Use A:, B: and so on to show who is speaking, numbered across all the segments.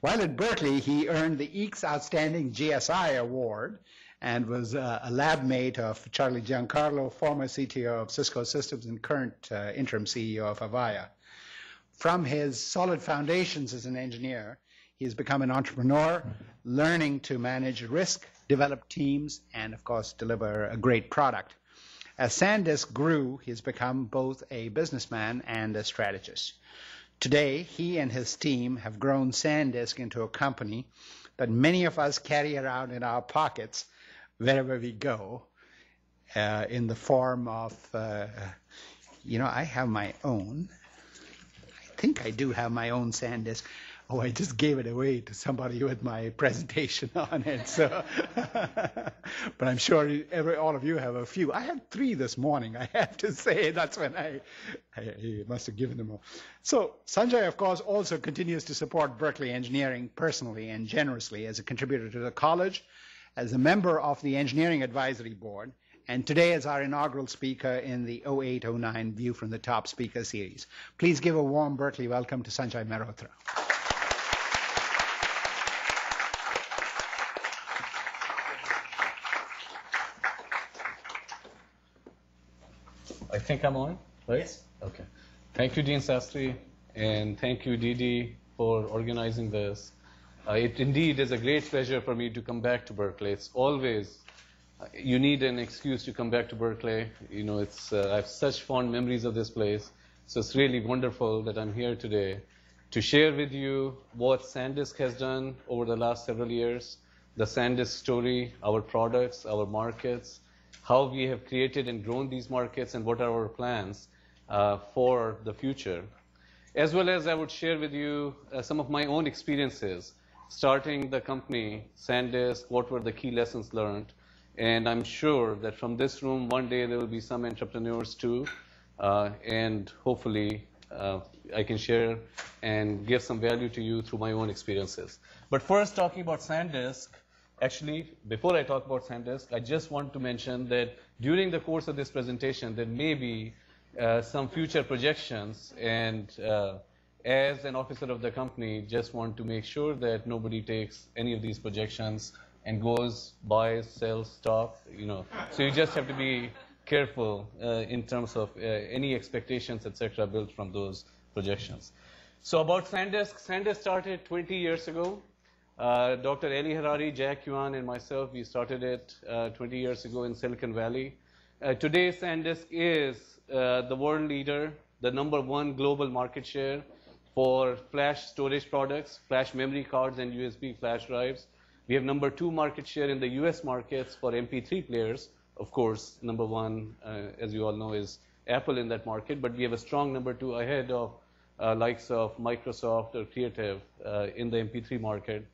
A: While at Berkeley, he earned the EECS Outstanding GSI Award and was uh, a lab mate of Charlie Giancarlo, former CTO of Cisco Systems and current uh, interim CEO of Avaya. From his solid foundations as an engineer, he has become an entrepreneur, learning to manage risk, develop teams, and of course, deliver a great product. As SanDisk grew, he has become both a businessman and a strategist. Today, he and his team have grown SanDisk into a company that many of us carry around in our pockets wherever we go uh, in the form of, uh, you know, I have my own. I think I do have my own SanDisk oh, I just gave it away to somebody with my presentation on it. So, but I'm sure every, all of you have a few. I had three this morning. I have to say that's when I, I, I must have given them all. So Sanjay, of course, also continues to support Berkeley Engineering personally and generously as a contributor to the college, as a member of the Engineering Advisory Board, and today is our inaugural speaker in the 0809 View from the Top Speaker Series. Please give a warm Berkeley welcome to Sanjay Mehrotra.
B: Think I'm on?
C: Yes.
B: Okay. Thank you, Dean Sastry, and thank you, Didi, for organizing this. Uh, it indeed is a great pleasure for me to come back to Berkeley. It's always uh, you need an excuse to come back to Berkeley. You know, it's uh, I have such fond memories of this place. So it's really wonderful that I'm here today to share with you what SanDisk has done over the last several years, the SanDisk story, our products, our markets, how we have created and grown these markets and what are our plans uh, for the future. As well as I would share with you uh, some of my own experiences starting the company, SanDisk, what were the key lessons learned. And I'm sure that from this room, one day there will be some entrepreneurs too. Uh, and hopefully uh, I can share and give some value to you through my own experiences. But first, talking about SanDisk, Actually, before I talk about SanDisk, I just want to mention that during the course of this presentation, there may be uh, some future projections, and uh, as an officer of the company, just want to make sure that nobody takes any of these projections and goes, buys, sells stock, you know. So you just have to be careful uh, in terms of uh, any expectations, etc., built from those projections. So about SanDisk, SanDisk started 20 years ago. Uh, Dr. Eli Harari, Jack Yuan, and myself, we started it uh, 20 years ago in Silicon Valley. Uh, today, SanDisk is uh, the world leader, the number one global market share for flash storage products, flash memory cards, and USB flash drives. We have number two market share in the US markets for MP3 players. Of course, number one, uh, as you all know, is Apple in that market, but we have a strong number two ahead of likes of Microsoft or Creative in the MP3 market.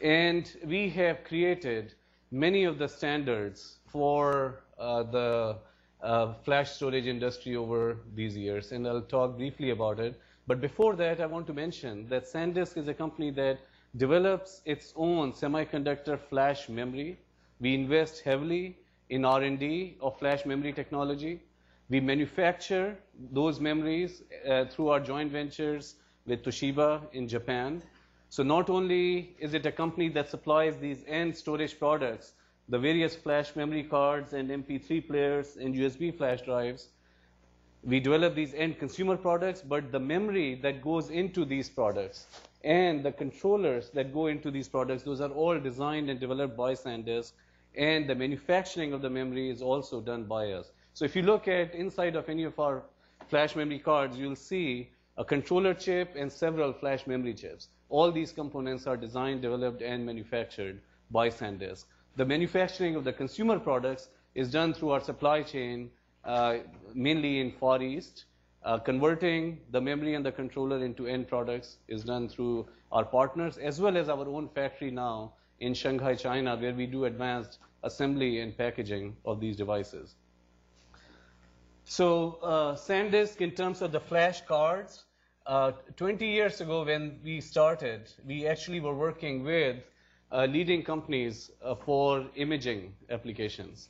B: And we have created many of the standards for uh, the uh, flash storage industry over these years, and I'll talk briefly about it. But before that, I want to mention that SanDisk is a company that develops its own semiconductor flash memory. We invest heavily in R&D of flash memory technology. We manufacture those memories uh, through our joint ventures with Toshiba in Japan. So not only is it a company that supplies these end storage products, the various flash memory cards and MP3 players and USB flash drives, we develop these end consumer products, but the memory that goes into these products and the controllers that go into these products, those are all designed and developed by SanDisk, and the manufacturing of the memory is also done by us. So if you look at inside of any of our flash memory cards, you'll see a controller chip and several flash memory chips. All these components are designed, developed, and manufactured by SanDisk. The manufacturing of the consumer products is done through our supply chain, uh, mainly in Far East. Uh, converting the memory and the controller into end products is done through our partners, as well as our own factory now in Shanghai, China, where we do advanced assembly and packaging of these devices. So uh, SanDisk, in terms of the flash cards, uh, 20 years ago when we started, we actually were working with uh, leading companies uh, for imaging applications.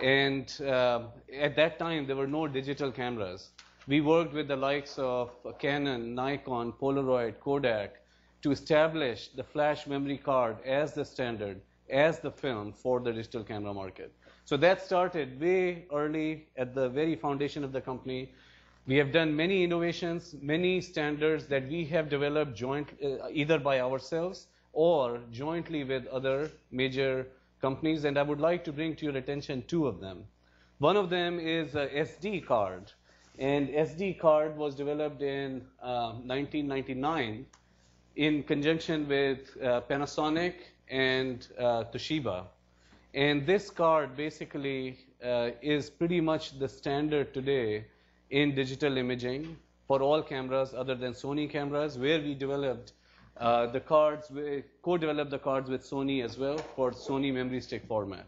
B: And uh, at that time, there were no digital cameras. We worked with the likes of Canon, Nikon, Polaroid, Kodak to establish the flash memory card as the standard, as the film for the digital camera market. So that started way early at the very foundation of the company. We have done many innovations, many standards that we have developed joint, uh, either by ourselves or jointly with other major companies. And I would like to bring to your attention two of them. One of them is a SD card. And SD card was developed in uh, 1999 in conjunction with uh, Panasonic and uh, Toshiba. And this card basically uh, is pretty much the standard today in digital imaging for all cameras other than Sony cameras, where we developed uh, the cards, we co-developed the cards with Sony as well for Sony memory stick format.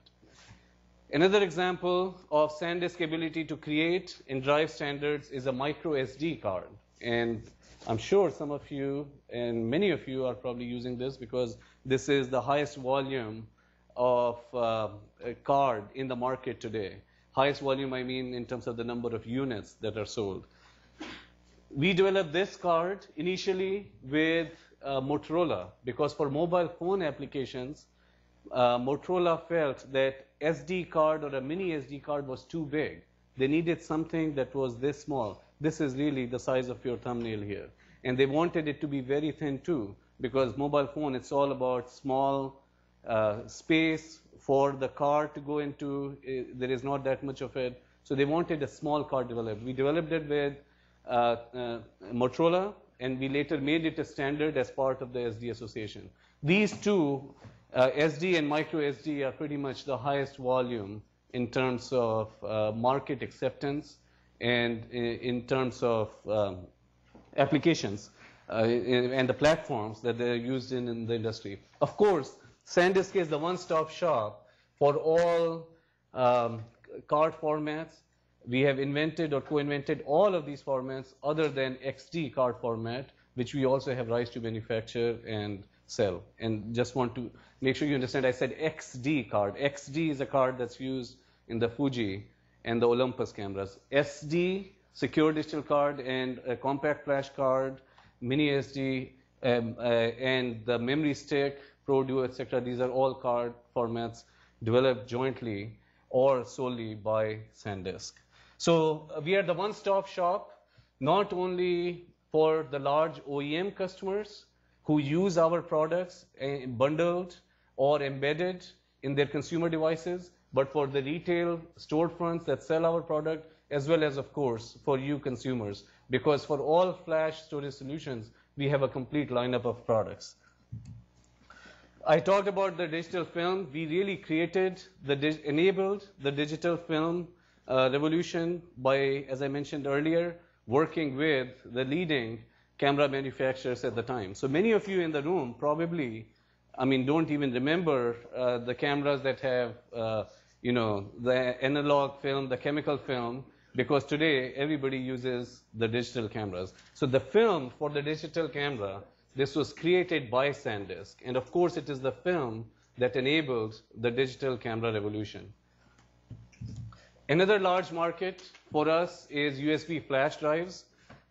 B: Another example of SanDisk ability to create and drive standards is a micro SD card. And I'm sure some of you and many of you are probably using this because this is the highest volume of uh, card in the market today. Highest volume, I mean, in terms of the number of units that are sold. We developed this card initially with uh, Motorola because for mobile phone applications, uh, Motorola felt that SD card or a mini SD card was too big. They needed something that was this small. This is really the size of your thumbnail here. And they wanted it to be very thin too, because mobile phone, it's all about small uh, space for the car to go into. Uh, there is not that much of it. So they wanted a small card developed. We developed it with uh, uh Motorola, and we later made it a standard as part of the SD association. These two uh, SD and micro SD are pretty much the highest volume in terms of market acceptance and in, in terms of um, applications uh, and the platforms that they're used in in the industry. Of course, SanDisk is the one-stop shop for all um, card formats. We have invented or co-invented all of these formats other than XD card format, which we also have rights to manufacture and sell. And just want to make sure you understand, I said XD card. XD is a card that's used in the Fuji and the Olympus cameras. SD, secure digital card, and a compact flash card, mini SD, um, uh, and the memory stick, ProDuo, etc. These are all card formats developed jointly or solely by SanDisk. So uh, we are the one-stop shop, not only for the large OEM customers, who use our products eh, bundled or embedded in their consumer devices, but for the retail storefronts that sell our product, as well as, of course, for you consumers. Because for all flash storage solutions, we have a complete lineup of products. I talked about the digital film. We really created, the enabled the digital film uh, revolution by, as I mentioned earlier, working with the leading camera manufacturers at the time. So many of you in the room probably, I mean, don't even remember uh, the cameras that have, uh, you know, the analog film, the chemical film, because today everybody uses the digital cameras. So the film for the digital camera, this was created by SanDisk. And of course, it is the film that enables the digital camera revolution. Another large market for us is USB flash drives.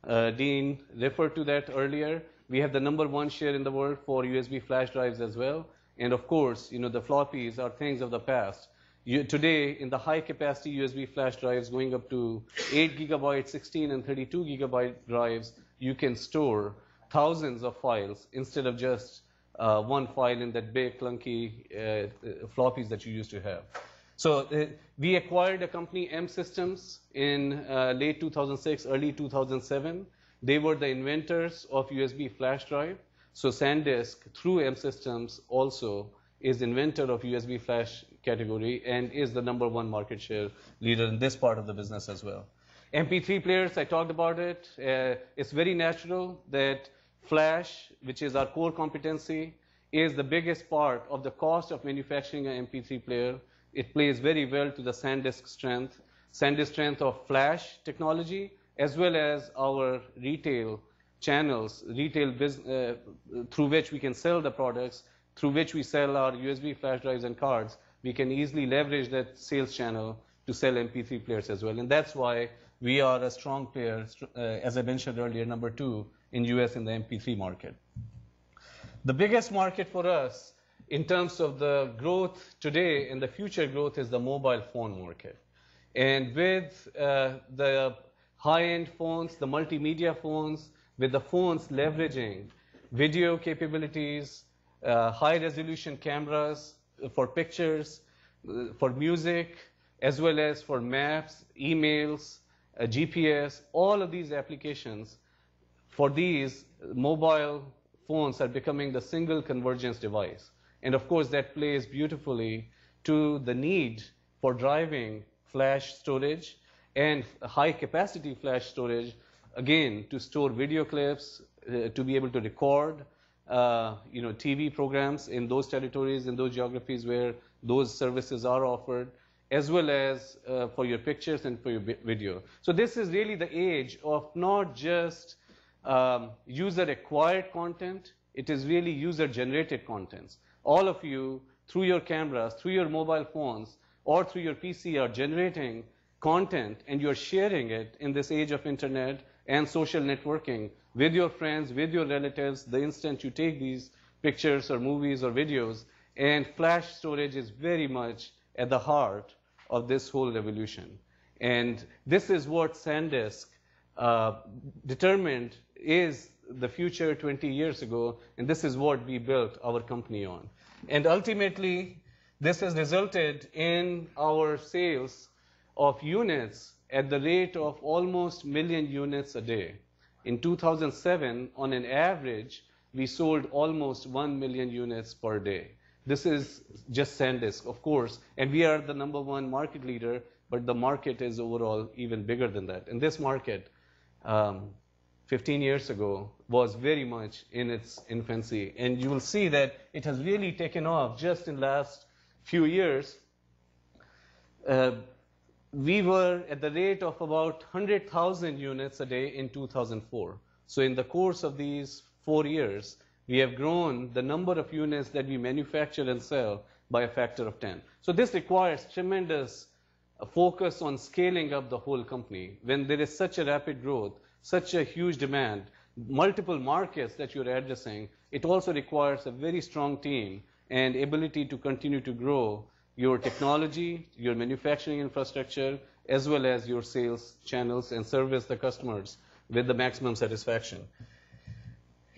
B: Uh, Dean referred to that earlier. We have the number one share in the world for USB flash drives as well. And of course, you know, the floppies are things of the past. You, today, in the high capacity USB flash drives going up to 8 gigabyte, 16 and 32 gigabyte drives, you can store thousands of files instead of just uh, one file in that big clunky uh, floppies that you used to have. So uh, we acquired a company, M Systems, in uh, late 2006, early 2007. They were the inventors of USB flash drive. So SanDisk, through M Systems, also is inventor of USB flash category and is the number one market share leader in this part of the business as well. MP3 players, I talked about it. Uh, it's very natural that flash, which is our core competency, is the biggest part of the cost of manufacturing an MP3 player it plays very well to the SanDisk strength, SanDisk strength of flash technology, as well as our retail channels, retail business, uh, through which we can sell the products, through which we sell our USB flash drives and cards. We can easily leverage that sales channel to sell MP3 players as well. And that's why we are a strong player, uh, as I mentioned earlier, number two in US in the MP3 market. The biggest market for us in terms of the growth today and the future growth is the mobile phone market. And with uh, the high-end phones, the multimedia phones, with the phones leveraging video capabilities, uh, high-resolution cameras for pictures, uh, for music, as well as for maps, emails, uh, GPS, all of these applications, for these, mobile phones are becoming the single convergence device. And of course, that plays beautifully to the need for driving flash storage and high capacity flash storage, again, to store video clips, uh, to be able to record, uh, you know, TV programs in those territories, in those geographies where those services are offered, as well as uh, for your pictures and for your video. So this is really the age of not just um, user-acquired content, it is really user-generated contents. All of you, through your cameras, through your mobile phones, or through your PC are generating content and you're sharing it in this age of internet and social networking with your friends, with your relatives, the instant you take these pictures or movies or videos. And flash storage is very much at the heart of this whole revolution. And this is what SanDisk uh, determined is the future 20 years ago, and this is what we built our company on. And ultimately, this has resulted in our sales of units at the rate of almost million units a day. In 2007, on an average, we sold almost 1 million units per day. This is just SanDisk, of course, and we are the number one market leader, but the market is overall even bigger than that. And this market, um, 15 years ago, was very much in its infancy. And you will see that it has really taken off just in the last few years. Uh, we were at the rate of about 100,000 units a day in 2004. So in the course of these four years, we have grown the number of units that we manufacture and sell by a factor of 10. So this requires tremendous focus on scaling up the whole company. When there is such a rapid growth, such a huge demand, multiple markets that you're addressing, it also requires a very strong team and ability to continue to grow your technology, your manufacturing infrastructure, as well as your sales channels and service the customers with the maximum satisfaction.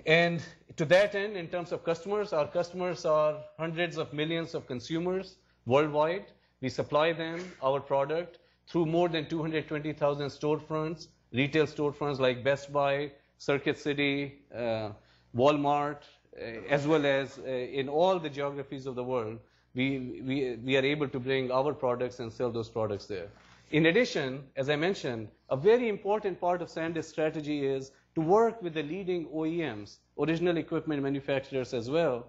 B: And to that end, in terms of customers, our customers are hundreds of millions of consumers worldwide. We supply them our product through more than 220,000 storefronts, retail storefronts like Best Buy, Circuit City, uh, Walmart, uh, as well as uh, in all the geographies of the world, we, we, we are able to bring our products and sell those products there. In addition, as I mentioned, a very important part of SanDisk strategy is to work with the leading OEMs, original equipment manufacturers as well.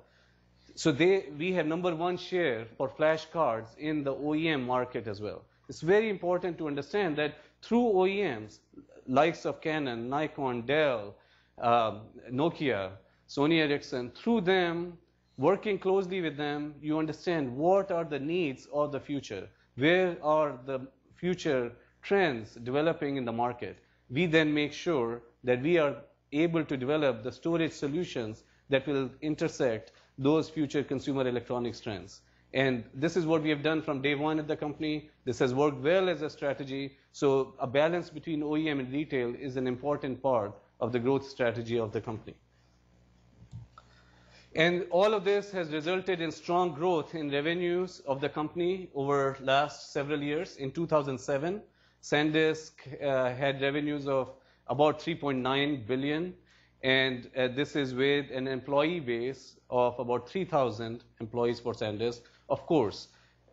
B: So they, we have number one share for flash cards in the OEM market as well. It's very important to understand that through OEMs, likes of Canon, Nikon, Dell, uh, Nokia, Sony Ericsson, through them, working closely with them, you understand what are the needs of the future, where are the future trends developing in the market. We then make sure that we are able to develop the storage solutions that will intersect those future consumer electronics trends. And this is what we have done from day one at the company. This has worked well as a strategy. So a balance between OEM and retail is an important part of the growth strategy of the company. And all of this has resulted in strong growth in revenues of the company over last several years. In 2007, SanDisk uh, had revenues of about 3.9 billion, and uh, this is with an employee base of about 3,000 employees for SanDisk. Of course,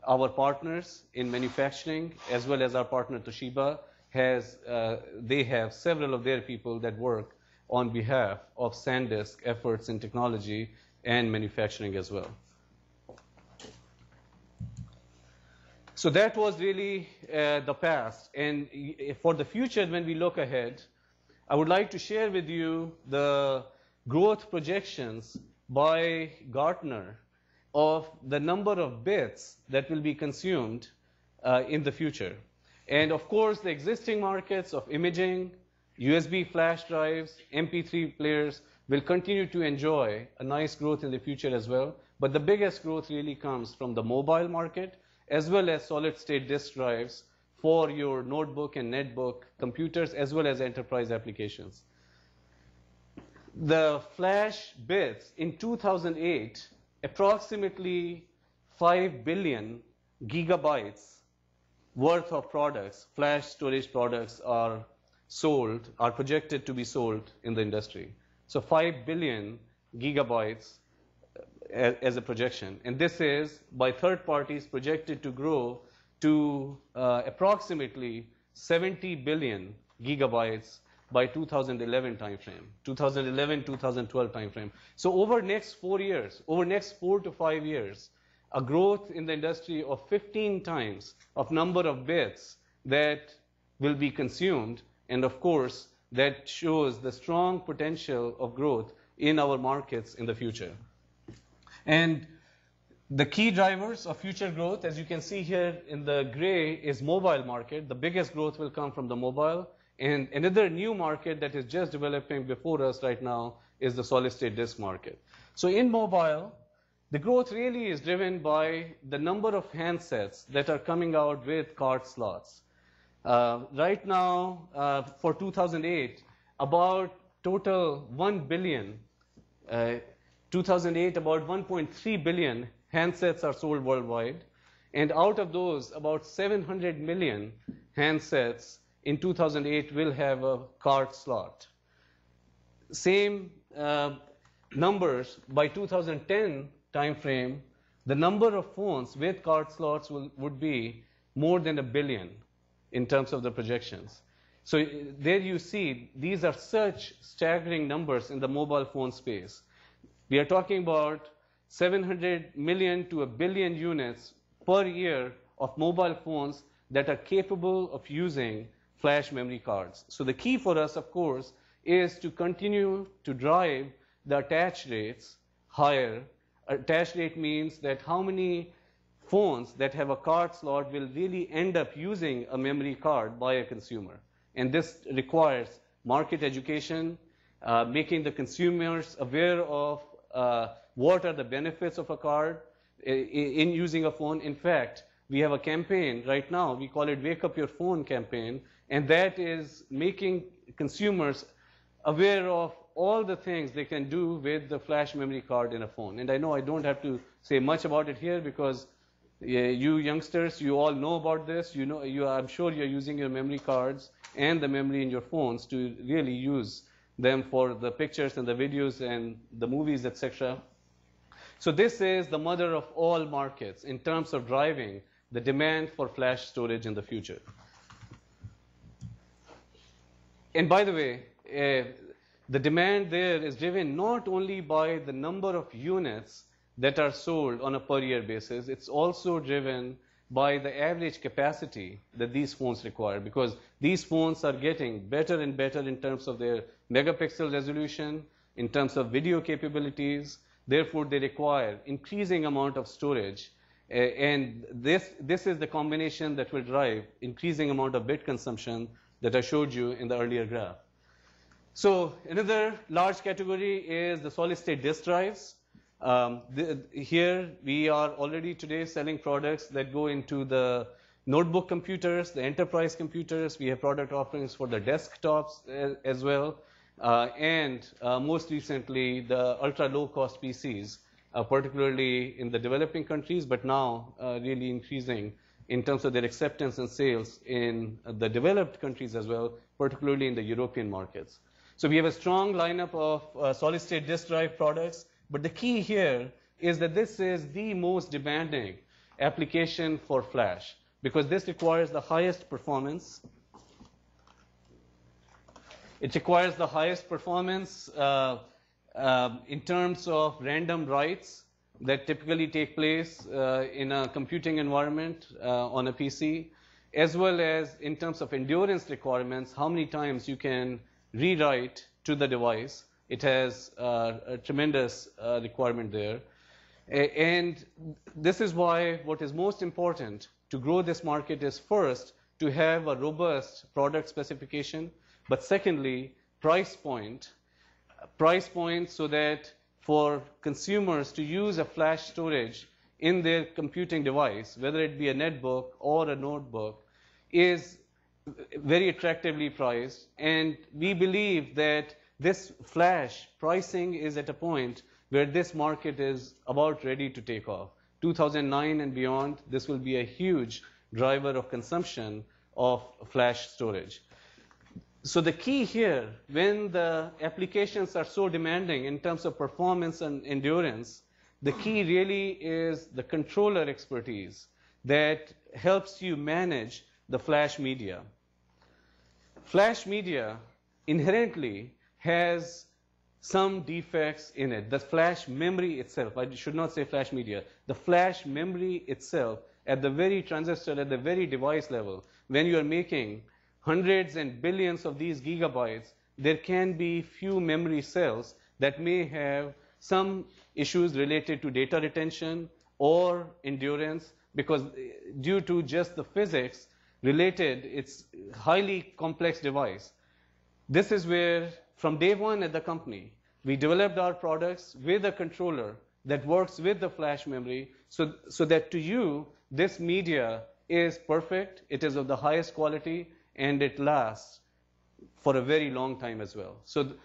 B: our partners in manufacturing, as well as our partner Toshiba, has uh, they have several of their people that work on behalf of SanDisk efforts in technology and manufacturing as well. So that was really uh, the past. And for the future, when we look ahead, I would like to share with you the growth projections by Gartner of the number of bits that will be consumed uh, in the future. And of course, the existing markets of imaging, USB flash drives, MP3 players, will continue to enjoy a nice growth in the future as well. But the biggest growth really comes from the mobile market as well as solid state disk drives for your notebook and netbook computers as well as enterprise applications. The flash bits in 2008, approximately 5 billion gigabytes worth of products, flash storage products are sold, are projected to be sold in the industry. So 5 billion gigabytes as, as a projection. And this is, by third parties, projected to grow to uh, approximately 70 billion gigabytes by 2011 timeframe, 2011-2012 timeframe. So over next four years, over next four to five years, a growth in the industry of 15 times of number of bits that will be consumed, and of course, that shows the strong potential of growth in our markets in the future. And the key drivers of future growth, as you can see here in the gray, is mobile market. The biggest growth will come from the mobile. And another new market that is just developing before us right now is the solid state disk market. So in mobile, the growth really is driven by the number of handsets that are coming out with card slots. Uh, right now, uh, for 2008, about total 1 billion, uh, 2008, about 1.3 billion handsets are sold worldwide. And out of those, about 700 million handsets in 2008 will have a card slot. Same uh, numbers by 2010 timeframe, the number of phones with card slots will, would be more than a billion in terms of the projections. So there you see, these are such staggering numbers in the mobile phone space. We are talking about 700 million to a billion units per year of mobile phones that are capable of using flash memory cards. So the key for us, of course, is to continue to drive the attach rates higher. Attach rate means that how many phones that have a card slot will really end up using a memory card by a consumer. And this requires market education, uh, making the consumers aware of uh, what are the benefits of a card in using a phone. In fact, we have a campaign right now, we call it Wake Up Your Phone campaign, and that is making consumers aware of all the things they can do with the flash memory card in a phone. And I know I don't have to say much about it here because you youngsters, you all know about this. You know, you, I'm sure you're using your memory cards and the memory in your phones to really use them for the pictures and the videos and the movies, etc. So this is the mother of all markets in terms of driving the demand for flash storage in the future. And by the way, uh, the demand there is driven not only by the number of units that are sold on a per year basis, it's also driven by the average capacity that these phones require because these phones are getting better and better in terms of their megapixel resolution, in terms of video capabilities. Therefore, they require increasing amount of storage. Uh, and this, this is the combination that will drive increasing amount of bit consumption that I showed you in the earlier graph. So another large category is the solid state disk drives. Um, the, here we are already today selling products that go into the notebook computers, the enterprise computers. We have product offerings for the desktops as, as well. Uh, and uh, most recently, the ultra low cost PCs, uh, particularly in the developing countries, but now uh, really increasing in terms of their acceptance and sales in the developed countries as well, particularly in the European markets. So we have a strong lineup of uh, solid state disk drive products but the key here is that this is the most demanding application for Flash because this requires the highest performance. It requires the highest performance uh, uh, in terms of random writes that typically take place uh, in a computing environment uh, on a PC, as well as in terms of endurance requirements, how many times you can rewrite to the device it has uh, a tremendous uh, requirement there. And this is why what is most important to grow this market is first to have a robust product specification, but secondly, price point price point so that for consumers to use a flash storage in their computing device, whether it be a netbook or a notebook, is very attractively priced. And we believe that this flash pricing is at a point where this market is about ready to take off. 2009 and beyond, this will be a huge driver of consumption of flash storage. So the key here, when the applications are so demanding in terms of performance and endurance, the key really is the controller expertise that helps you manage the flash media. Flash media inherently has some defects in it. The flash memory itself, I should not say flash media, the flash memory itself at the very transistor, at the very device level, when you are making hundreds and billions of these gigabytes, there can be few memory cells that may have some issues related to data retention or endurance because eh, due to just the physics related, it's highly complex device. This is where from day one at the company, we developed our products with a controller that works with the flash memory so, so that to you, this media is perfect, it is of the highest quality, and it lasts for a very long time as well. So th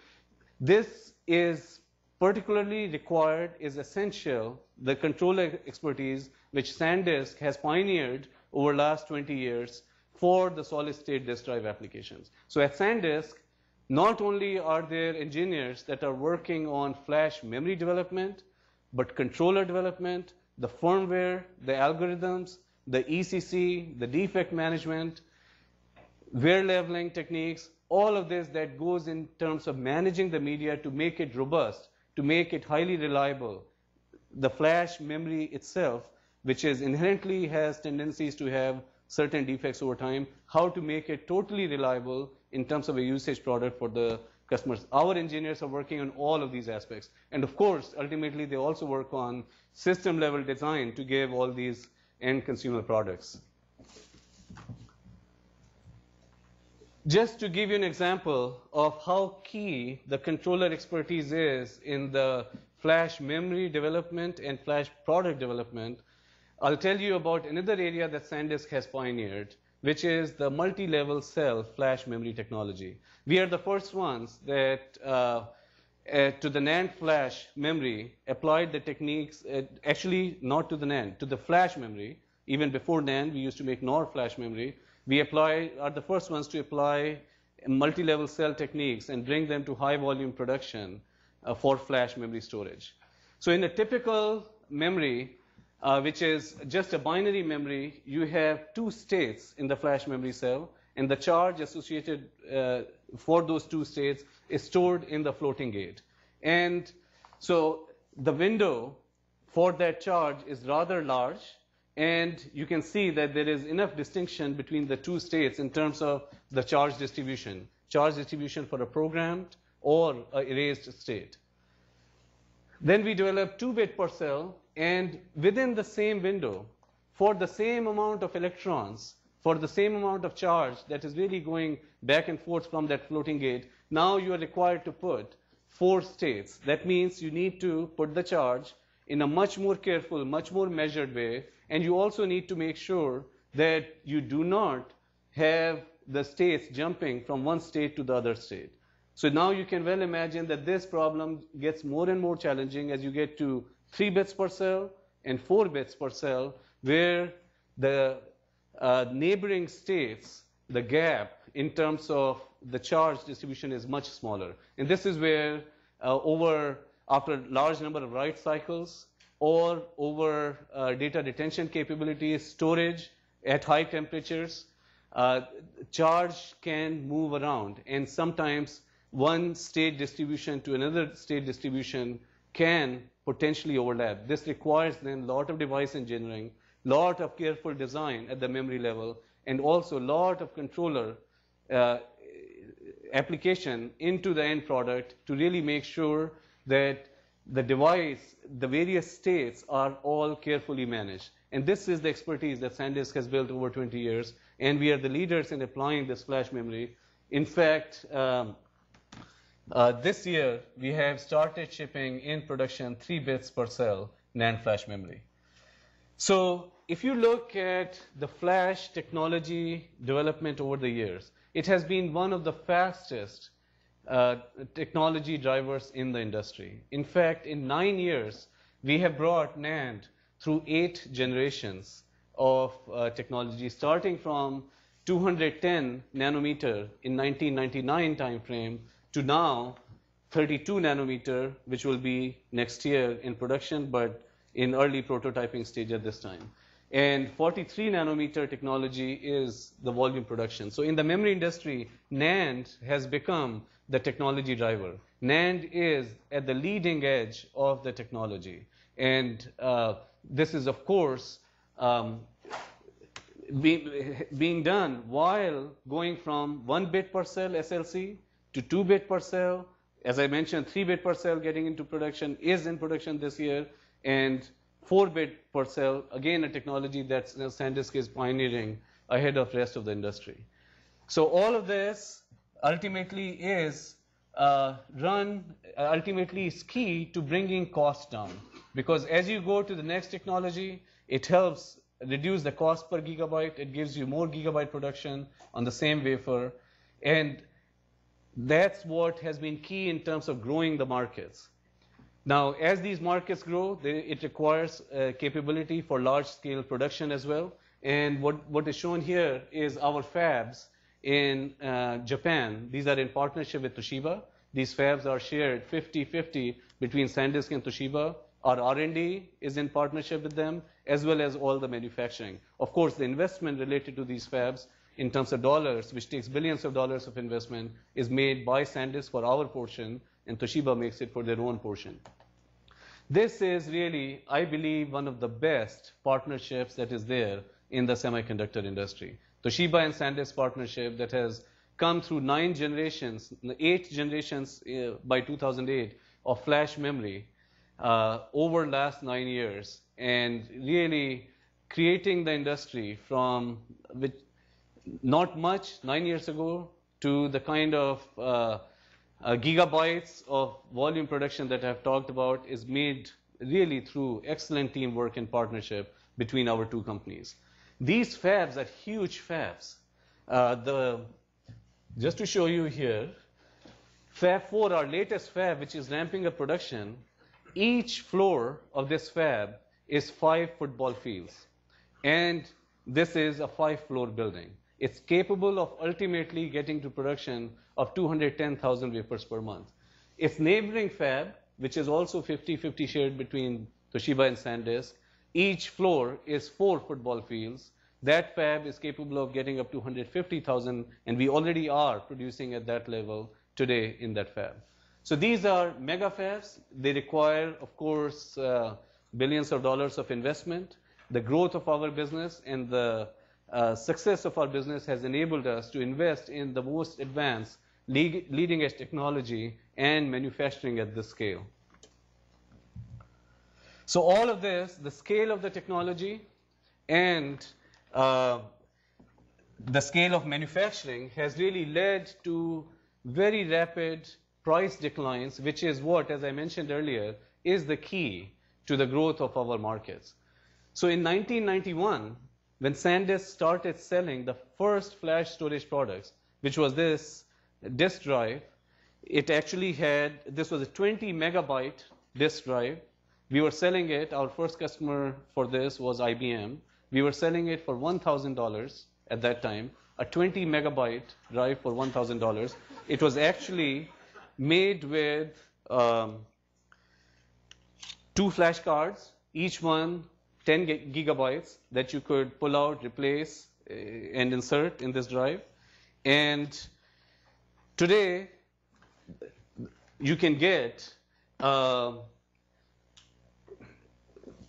B: this is particularly required, is essential, the controller expertise which SanDisk has pioneered over last 20 years for the solid state disk drive applications. So at SanDisk, not only are there engineers that are working on flash memory development, but controller development, the firmware, the algorithms, the ECC, the defect management, wear leveling techniques, all of this that goes in terms of managing the media to make it robust, to make it highly reliable. The flash memory itself, which is inherently has tendencies to have certain defects over time, how to make it totally reliable in terms of a usage product for the customers. Our engineers are working on all of these aspects. And of course, ultimately, they also work on system level design to give all these end consumer products. Just to give you an example of how key the controller expertise is in the flash memory development and flash product development, I'll tell you about another area that SanDisk has pioneered, which is the multi-level cell flash memory technology. We are the first ones that uh, uh, to the NAND flash memory applied the techniques, uh, actually not to the NAND, to the flash memory. Even before NAND, we used to make NOR flash memory. We apply, are the first ones to apply multi-level cell techniques and bring them to high volume production uh, for flash memory storage. So in a typical memory, uh, which is just a binary memory, you have two states in the flash memory cell, and the charge associated uh, for those two states is stored in the floating gate. And so the window for that charge is rather large, and you can see that there is enough distinction between the two states in terms of the charge distribution. Charge distribution for a programmed or a erased state. Then we develop 2 bit per cell, and within the same window, for the same amount of electrons, for the same amount of charge that is really going back and forth from that floating gate, now you are required to put four states. That means you need to put the charge in a much more careful, much more measured way, and you also need to make sure that you do not have the states jumping from one state to the other state. So now you can well imagine that this problem gets more and more challenging as you get to 3 bits per cell and 4 bits per cell, where the uh, neighboring states, the gap in terms of the charge distribution is much smaller. And this is where uh, over, after a large number of write cycles, or over uh, data retention capabilities, storage at high temperatures, uh, charge can move around. And sometimes one state distribution to another state distribution can potentially overlap. This requires then a lot of device engineering, lot of careful design at the memory level, and also a lot of controller uh, application into the end product to really make sure that the device, the various states are all carefully managed. And this is the expertise that SanDisk has built over 20 years, and we are the leaders in applying this flash memory. In fact, um, Uh, this year, we have started shipping in production 3 bits per cell NAND flash memory. So if you look at the flash technology development over the years, it has been one of the fastest uh, technology drivers in the industry. In fact, in nine years, we have brought NAND through eight generations of uh, technology, starting from 210 nanometer in 1999 timeframe to now 32 nanometer, which will be next year in production, but in early prototyping stage at this time. And 43 nanometer technology is the volume production. So in the memory industry, NAND has become the technology driver. NAND is at the leading edge of the technology. And uh, this is, of course, um, be, being done while going from 1 bit per cell SLC to 2 bit per cell. As I mentioned, 3 bit per cell getting into production is in production this year. And 4 bit per cell, again, a technology that SanDisk is pioneering ahead of rest of the industry. So all of this ultimately is uh, run, uh, ultimately is key to bringing costs down. Because as you go to the next technology, it helps reduce the cost per gigabyte. It gives you more gigabyte production on the same wafer. And that's what has been key in terms of growing the markets. Now, as these markets grow, they, it requires uh, capability for large-scale production as well. And what, what is shown here is our fabs in uh, Japan. These are in partnership with Toshiba. These fabs are shared 50-50 between SanDisk and Toshiba. Our R&D is in partnership with them, as well as all the manufacturing. Of course, the investment related to these fabs in terms of dollars, which takes billions of dollars of investment, is made by SanDisk for our portion, and Toshiba makes it for their own portion. This is really, I believe, one of the best partnerships that is there in the semiconductor industry. Toshiba and SanDisk partnership that has come through nine generations, eight generations uh, by 2008 of flash memory uh, over last nine years, and really creating the industry from not much nine years ago to the kind of uh, uh, gigabytes of volume production that I've talked about is made really through excellent teamwork and partnership between our two companies. These fabs are huge fabs. Uh, the, just to show you here, Fab 4, our latest fab, which is ramping up production, each floor of this fab is five football fields. And this is a five floor building. It's capable of ultimately getting to production of 210,000 wafers per month. Its neighboring fab, which is also 50-50 shared between Toshiba and SanDisk, each floor is four football fields. That fab is capable of getting up to 150,000, and we already are producing at that level today in that fab. So these are mega fabs. They require, of course, uh, billions of dollars of investment. The growth of our business and the uh, success of our business has enabled us to invest in the most advanced leading edge technology and manufacturing at this scale. So all of this, the scale of the technology and uh, the scale of manufacturing has really led to very rapid price declines, which is what, as I mentioned earlier, is the key to the growth of our markets. So in 1991, when SanDisk started selling the first flash storage products, which was this disk drive, it actually had, this was a 20 megabyte disk drive. We were selling it, our first customer for this was IBM. We were selling it for $1,000 at that time, a 20 megabyte drive for $1,000. It was actually made with um, two flash cards, each one 10 gigabytes that you could pull out, replace, uh, and insert in this drive. And today, you can get uh,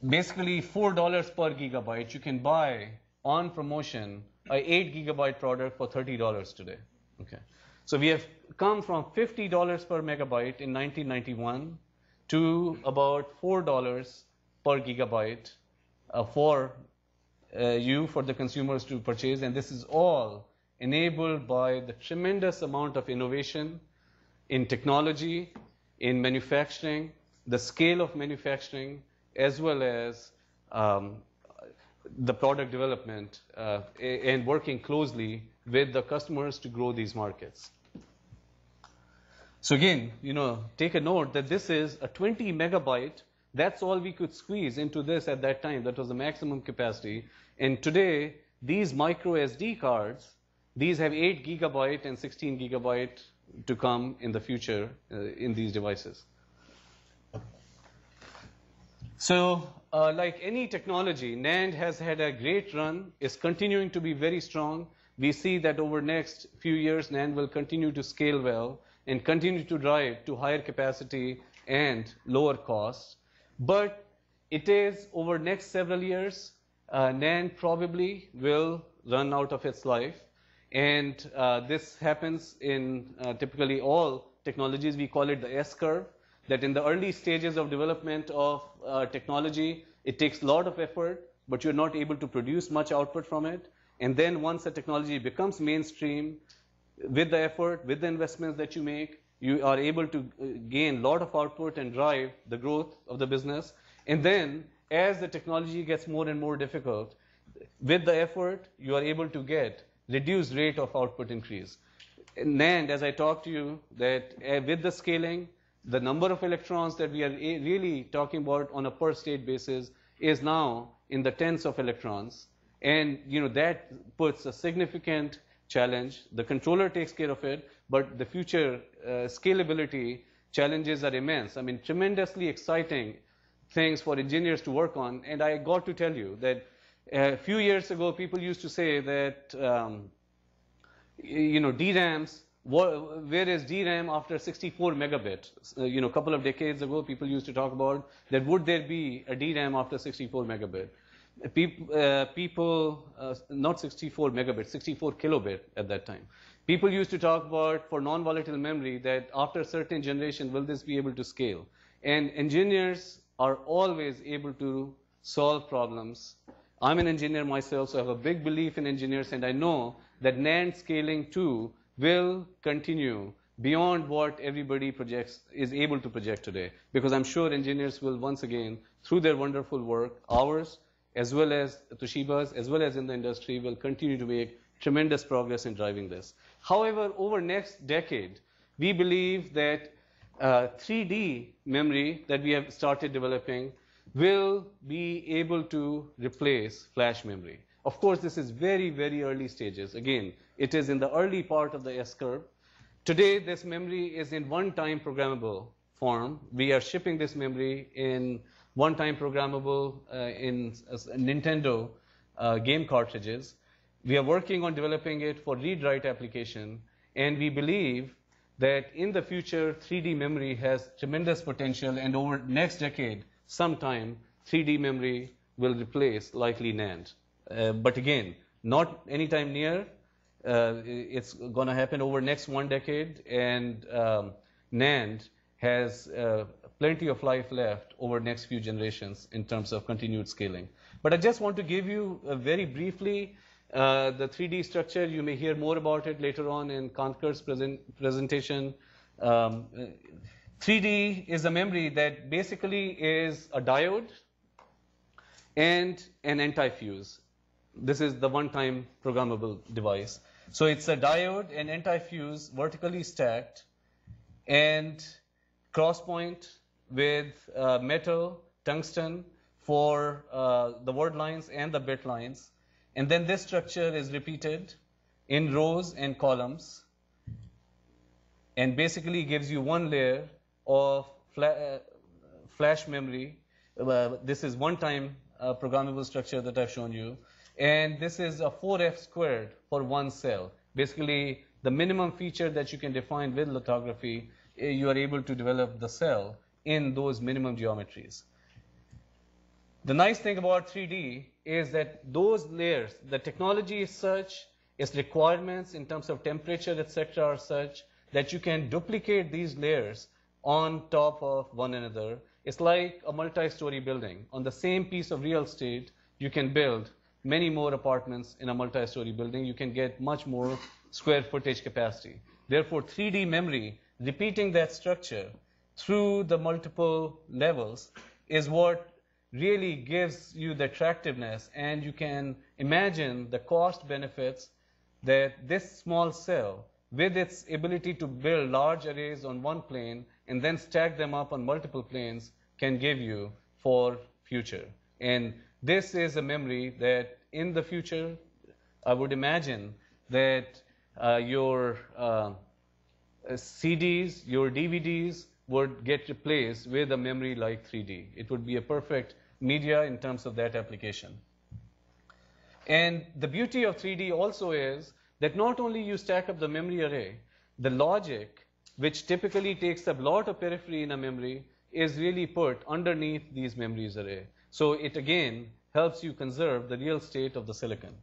B: basically $4 per gigabyte. You can buy on promotion a 8 gigabyte product for $30 today. Okay. So we have come from $50 per megabyte in 1991 to about $4 per gigabyte for uh, you, for the consumers to purchase. And this is all enabled by the tremendous amount of innovation in technology, in manufacturing, the scale of manufacturing, as well as um, the product development uh, and working closely with the customers to grow these markets. So again, you know, take a note that this is a 20 megabyte. That's all we could squeeze into this at that time. That was the maximum capacity. And today, these micro SD cards, these have 8 gigabyte and 16 gigabyte to come in the future uh, in these devices. So, uh, like any technology, NAND has had a great run, is continuing to be very strong. We see that over next few years, NAND will continue to scale well and continue to drive to higher capacity and lower costs. But it is over next several years, uh, NAND probably will run out of its life. And uh, this happens in uh, typically all technologies. We call it the S curve, that in the early stages of development of uh, technology, it takes a lot of effort, but you're not able to produce much output from it. And then once the technology becomes mainstream, with the effort, with the investments that you make, you are able to uh, gain a lot of output and drive the growth of the business. And then, as the technology gets more and more difficult, with the effort, you are able to get reduced rate of output increase. NAND, as I talked to you, that uh, with the scaling, the number of electrons that we are really talking about on a per state basis is now in the tens of electrons. And you know that puts a significant challenge. The controller takes care of it, but the future uh, scalability challenges are immense. I mean, tremendously exciting things for engineers to work on. And I got to tell you that a few years ago, people used to say that, um, you know, DRAMs, where is DRAM after 64 megabit? Uh, you know, a couple of decades ago, people used to talk about that would there be a DRAM after 64 megabit? people, uh, people uh, not 64 megabit, 64 kilobit at that time. People used to talk about for non-volatile memory that after a certain generation, will this be able to scale? And engineers are always able to solve problems. I'm an engineer myself, so I have a big belief in engineers, and I know that NAND scaling too will continue beyond what everybody projects is able to project today. Because I'm sure engineers will once again, through their wonderful work, ours, as well as Toshiba's, as well as in the industry, will continue to make tremendous progress in driving this. However, over next decade, we believe that uh, 3D memory that we have started developing will be able to replace flash memory. Of course, this is very, very early stages. Again, it is in the early part of the S-curve. Today, this memory is in one-time programmable form. We are shipping this memory in one-time programmable uh, in uh, Nintendo uh, game cartridges. We are working on developing it for read-write application, and we believe that in the future, 3D memory has tremendous potential, and over next decade, sometime, 3D memory will replace likely NAND. Uh, but again, not anytime near. Uh, it's going to happen over next one decade, and um, NAND has uh, plenty of life left over next few generations in terms of continued scaling. But I just want to give you uh, very briefly uh, the 3D structure. You may hear more about it later on in Khandker's present, presentation. Um, 3D is a memory that basically is a diode and an anti-fuse. This is the one-time programmable device. So it's a diode and anti-fuse vertically stacked and crosspoint with uh, metal, tungsten for uh, the word lines and the bit lines. And then this structure is repeated in rows and columns and basically gives you one layer of uh, flash memory. Uh, this is one-time uh, programmable structure that I've shown you. And this is a 4f squared for one cell. Basically, the minimum feature that you can define with lithography, eh, you are able to develop the cell in those minimum geometries. The nice thing about 3D is that those layers, the technology is such, its requirements in terms of temperature, etc., are such that you can duplicate these layers on top of one another. It's like a multi-story building. On the same piece of real estate, you can build many more apartments in a multi-story building. You can get much more square footage capacity. Therefore, 3D memory repeating that structure through the multiple levels is what really gives you the attractiveness and you can imagine the cost benefits that this small cell with its ability to build large arrays on one plane and then stack them up on multiple planes can give you for future. And this is a memory that in the future, I would imagine that uh, your uh, CDs, your DVDs would get replaced with a memory like 3D. It would be a perfect media in terms of that application. And the beauty of 3D also is that not only you stack up the memory array, the logic, which typically takes up a lot of periphery in a memory, is really put underneath these memories array. So it again helps you conserve the real state of the silicon.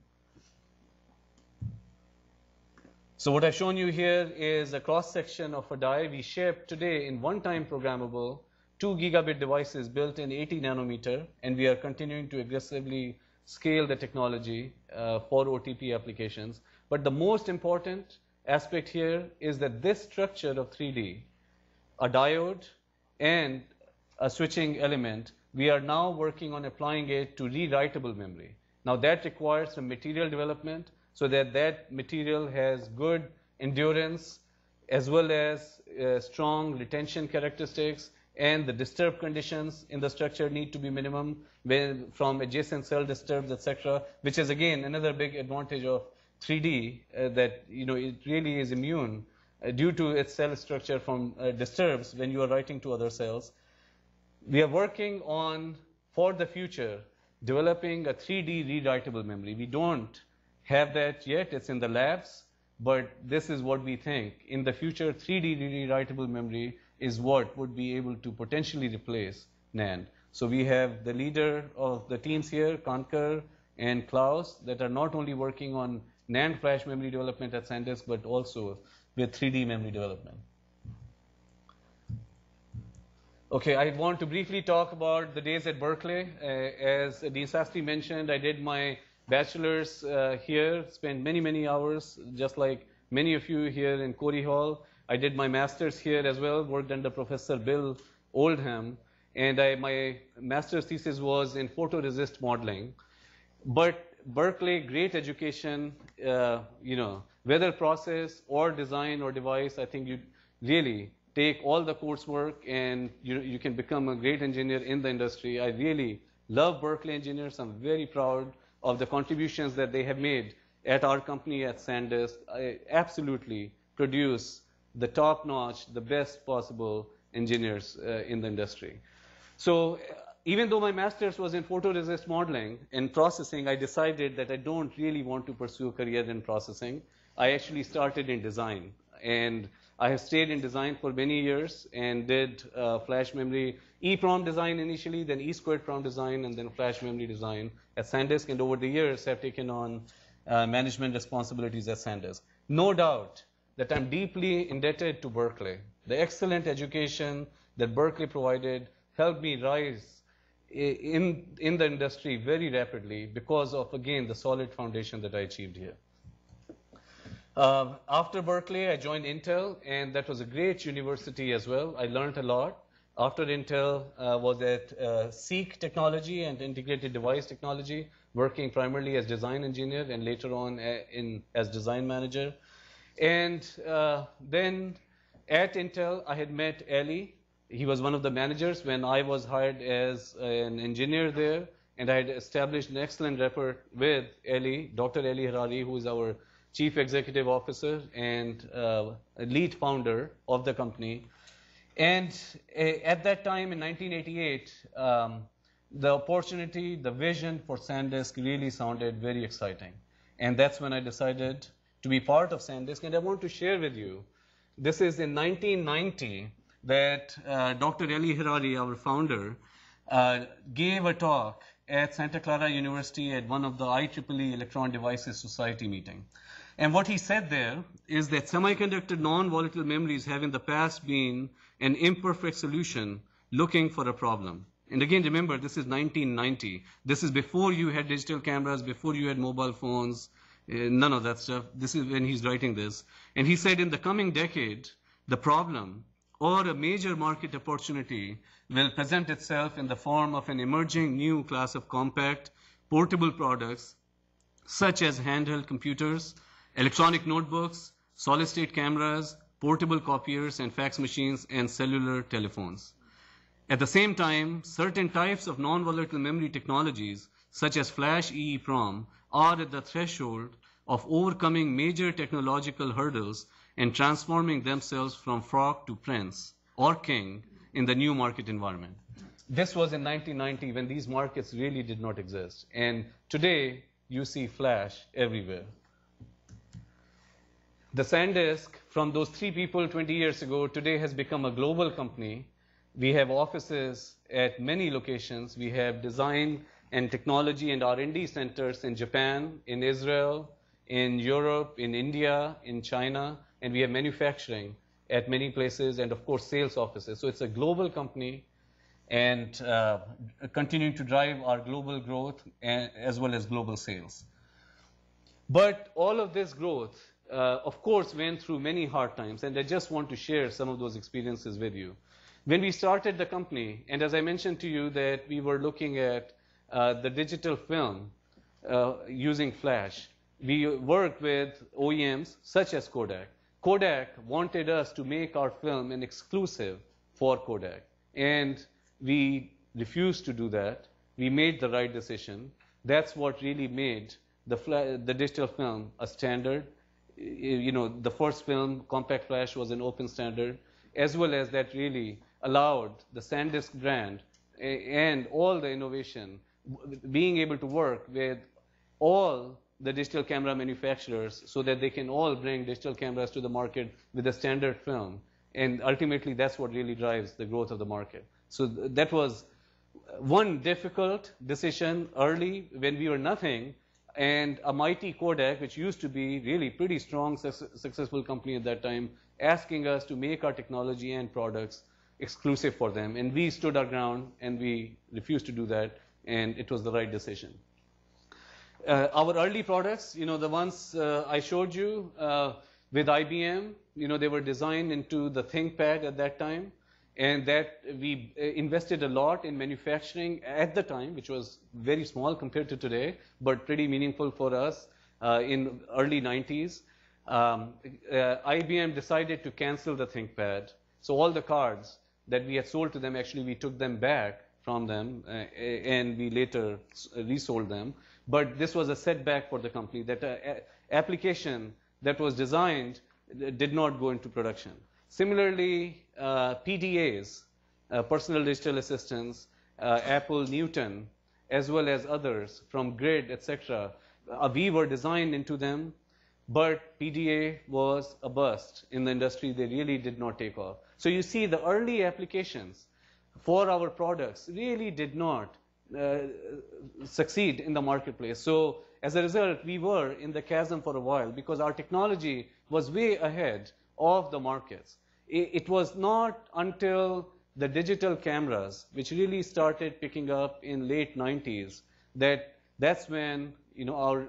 B: So what I've shown you here is a cross section of a die we ship today in one-time programmable 2 gigabit devices built in 80 nanometer, and we are continuing to aggressively scale the technology uh, for OTP applications. But the most important aspect here is that this structure of 3D, a diode and a switching element, we are now working on applying it to rewritable memory. Now that requires some material development so that that material has good endurance as well as uh, strong retention characteristics and the disturb conditions in the structure need to be minimum from adjacent cell disturbs, etc., which is again another big advantage of 3D uh, that you know it really is immune uh, due to its cell structure from uh, disturbs when you are writing to other cells. We are working on for the future developing a 3D rewritable memory. We don't have that yet; it's in the labs. But this is what we think. In the future, 3D rewritable memory is what would be able to potentially replace NAND. So we have the leader of the teams here, Khandker and Klaus, that are not only working on NAND flash memory development at SanDisk, but also with 3D memory development. Okay, I want to briefly talk about the days at Berkeley. Uh, as Dean Sastry mentioned, I did my bachelor's uh, here, spent many, many hours, just like many of you here in Cory Hall. I did my master's here as well, worked under Professor Bill Oldham, and I, my master's thesis was in photoresist modeling. But Berkeley, great education, uh, you know, whether process or design or device, I think you really take all the coursework and you, you can become a great engineer in the industry. I really love Berkeley engineers. I'm very proud of the contributions that they have made at our company at SanDisk. I absolutely produce the top notch, the best possible engineers uh, in the industry. So even though my master's was in photoresist modeling and processing, I decided that I don't really want to pursue a career in processing. I actually started in design. And I have stayed in design for many years and did uh, flash memory, EEPROM design initially, then E squared PROM design, and then flash memory design at SanDisk. And over the years, have taken on uh, management responsibilities at SanDisk. No doubt that I'm deeply indebted to Berkeley. The excellent education that Berkeley provided helped me rise in, in the industry very rapidly because of, again, the solid foundation that I achieved here. Uh, after Berkeley, I joined Intel, and that was a great university as well. I learned a lot. After Intel uh, was at uh, SEEQ Technology and Integrated Device Technology, working primarily as design engineer and later on uh, in, as design manager. And uh, then at Intel, I had met Eli. He was one of the managers when I was hired as an engineer there. And I had established an excellent rapport with Eli, Dr. Eli Harari, who is our chief executive officer and uh, lead founder of the company. And at that time in 1988, um, the opportunity, the vision for SanDisk really sounded very exciting. And that's when I decided to be part of SanDisk. And I want to share with you, this is in 1990 that uh, Dr. Eli Harari, our founder, uh, gave a talk at Santa Clara University at one of the IEEE Electron Devices Society meeting. And what he said there is that semiconductor non-volatile memories have in the past been an imperfect solution looking for a problem. And again, remember, this is 1990. This is before you had digital cameras, before you had mobile phones, Uh, none of that stuff. This is when he's writing this. And he said in the coming decade, the problem or a major market opportunity will present itself in the form of an emerging new class of compact, portable products such as handheld computers, electronic notebooks, solid state cameras, portable copiers and fax machines, and cellular telephones. At the same time, certain types of non-volatile memory technologies, such as flash EEPROM, are at the threshold of overcoming major technological hurdles and transforming themselves from frog to prince or king in the new market environment. This was in 1990 when these markets really did not exist. And today, you see flash everywhere. The SanDisk, from those three people 20 years ago, today has become a global company. We have offices at many locations. We have design and technology and R&D centers in Japan, in Israel, in Europe, in India, in China, and we have manufacturing at many places, and of course, sales offices. So it's a global company and uh, continuing to drive our global growth and, as well as global sales. But all of this growth, uh, of course, went through many hard times, and I just want to share some of those experiences with you. When we started the company, and as I mentioned to you that we were looking at the digital film uh, using flash, we worked with OEMs such as Kodak. Kodak wanted us to make our film an exclusive for Kodak. And we refused to do that. We made the right decision. That's what really made the, the digital film a standard. You know, the first film, Compact Flash, was an open standard, as well as that really allowed the SanDisk brand and all the innovation being able to work with all the digital camera manufacturers so that they can all bring digital cameras to the market with a standard film. And ultimately, that's what really drives the growth of the market. So th that was one difficult decision early when we were nothing, and a mighty Kodak, which used to be really pretty strong, su successful company at that time, asking us to make our technology and products exclusive for them. And we stood our ground, and we refused to do that, and it was the right decision. Uh, our early products, you know, the ones uh, I showed you uh, with IBM, you know, they were designed into the ThinkPad at that time and that we uh, invested a lot in manufacturing at the time, which was very small compared to today, but pretty meaningful for us uh, in early 90s. Um, uh, IBM decided to cancel the ThinkPad. So all the cards that we had sold to them, actually we took them back from them, uh, and we later resold them. But this was a setback for the company, that uh, application that was designed uh, did not go into production. Similarly, uh, PDAs, uh, personal digital assistants, uh, Apple Newton, as well as others from Grid, etc. We were designed into them, but PDA was a bust in the industry. They really did not take off. So you see, the early applications for our products really did not uh, succeed in the marketplace. So as a result, we were in the chasm for a while because our technology was way ahead of the markets it was not until the digital cameras, which really started picking up in late 90s, that that's when you know our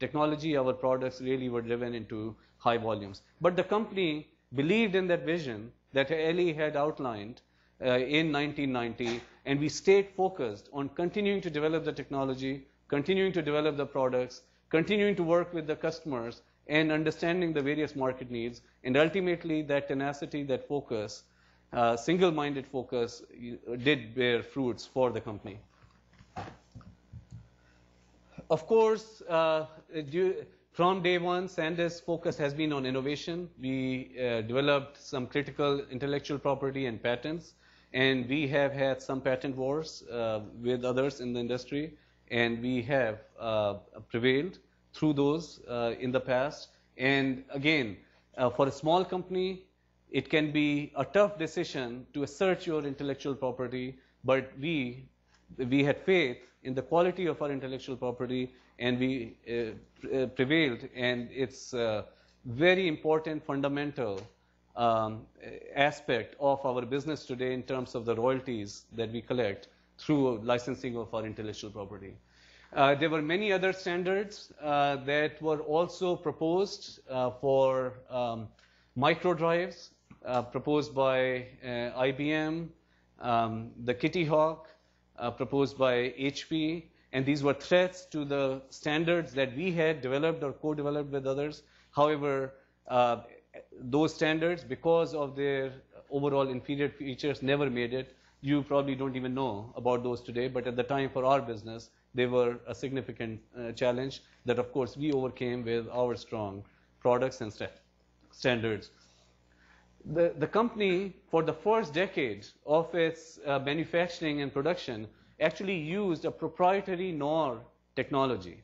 B: technology, our products really were driven into high volumes. But the company believed in that vision that Eli had outlined in 1990, and we stayed focused on continuing to develop the technology, continuing to develop the products, continuing to work with the customers, and understanding the various market needs, and ultimately that tenacity, that focus, uh, single-minded focus did bear fruits for the company. Of course, uh, from day one, SanDisk focus has been on innovation. We uh, developed some critical intellectual property and patents, and we have had some patent wars uh, with others in the industry, and we have uh, prevailed through those uh, in the past. And again, uh, for a small company, it can be a tough decision to assert your intellectual property, but we, we had faith in the quality of our intellectual property and we uh, uh prevailed. And it's a very important, fundamental um, aspect of our business today in terms of the royalties that we collect through licensing of our intellectual property. Uh, there were many other standards uh, that were also proposed uh, for um, micro drives. uh, proposed by uh, IBM, um, the Kitty Hawk, uh, proposed by HP, and these were threats to the standards that we had developed or co-developed with others. However, those standards, because of their overall inferior features, never made it. You probably don't even know about those today, but at the time for our business, they were a significant uh, challenge that, of course, we overcame with our strong products and st standards. The, the company, for the first decade of its uh, manufacturing and production, actually used a proprietary NOR technology.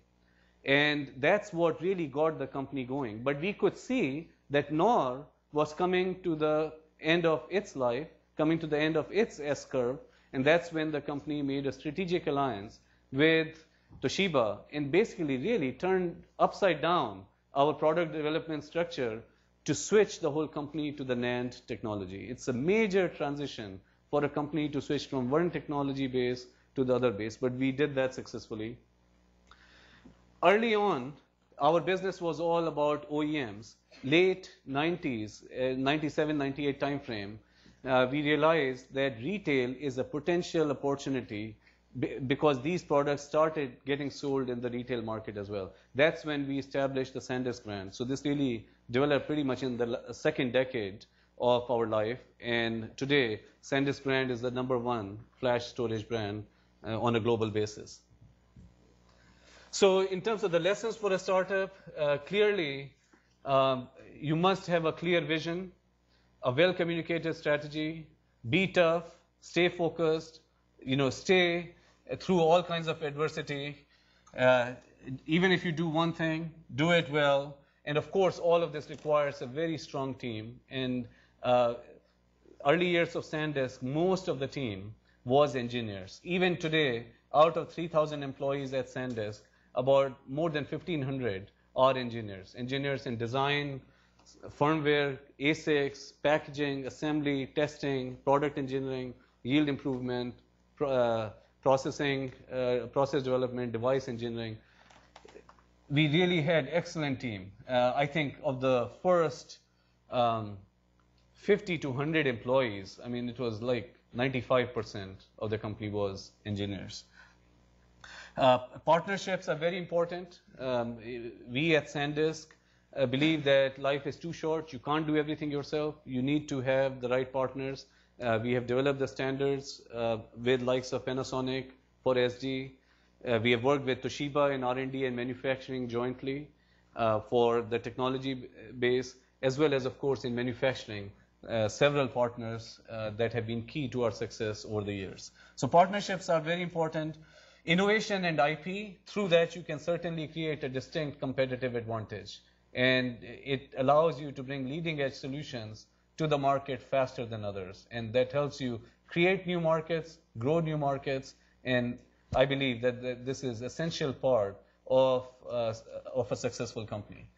B: And that's what really got the company going. But we could see that NOR was coming to the end of its life, coming to the end of its S curve, and that's when the company made a strategic alliance with Toshiba and basically really turned upside down our product development structure to switch the whole company to the NAND technology. It's a major transition for a company to switch from one technology base to the other base, but we did that successfully. Early on, our business was all about OEMs. Late 90s, uh, 97, 98 timeframe, uh, we realized that retail is a potential opportunity because these products started getting sold in the retail market as well. That's when we established the SanDisk brand. So this really developed pretty much in the second decade of our life. And today, SanDisk brand is the number one flash storage brand uh, on a global basis. So in terms of the lessons for a startup, uh, clearly um, you must have a clear vision, a well-communicated strategy, be tough, stay focused, you know, stay through all kinds of adversity. Uh, even if you do one thing, do it well. And of course, all of this requires a very strong team. And uh, early years of SanDisk, most of the team was engineers. Even today, out of 3,000 employees at SanDisk, about more than 1,500 are engineers. Engineers in design, firmware, ASICs, packaging, assembly, testing, product engineering, yield improvement, uh, processing, uh, process development, device engineering. We really had excellent team. Uh, I think of the first um, 50 to 100 employees, I mean, it was like 95% of the company was engineers. Uh, partnerships are very important. Um, we at SanDisk uh, believe that life is too short. You can't do everything yourself. You need to have the right partners. Uh, we have developed the standards with likes of Panasonic for SD. We have worked with Toshiba in R&D and manufacturing jointly for the technology base, as well as, of course, in manufacturing, uh, several partners uh, that have been key to our success over the years. So partnerships are very important. Innovation and IP, through that you can certainly create a distinct competitive advantage. And it allows you to bring leading edge solutions to the market faster than others. And that helps you create new markets, grow new markets, and I believe that, this is essential part of, uh, of a successful company.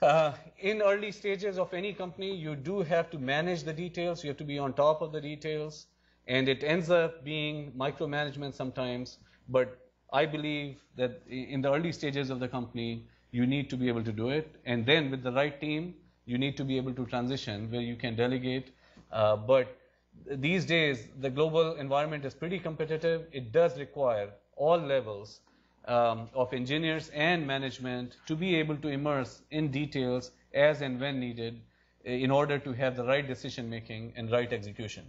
B: Uh, in early stages of any company, you do have to manage the details. You have to be on top of the details. And it ends up being micromanagement sometimes. But I believe that in the early stages of the company, you need to be able to do it. And then with the right team, you need to be able to transition where you can delegate. Uh, but these days, the global environment is pretty competitive. It does require all levels um, of engineers and management to be able to immerse in details as and when needed in order to have the right decision making and right execution.